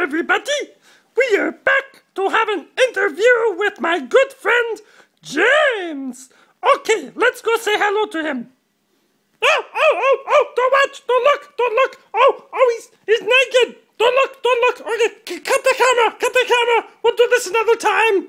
everybody. We are back to have an interview with my good friend James. Okay, let's go say hello to him. Oh, oh, oh, oh, don't watch, don't look, don't look. Oh, oh, he's, he's naked. Don't look, don't look. Okay, cut the camera, cut the camera. We'll do this another time.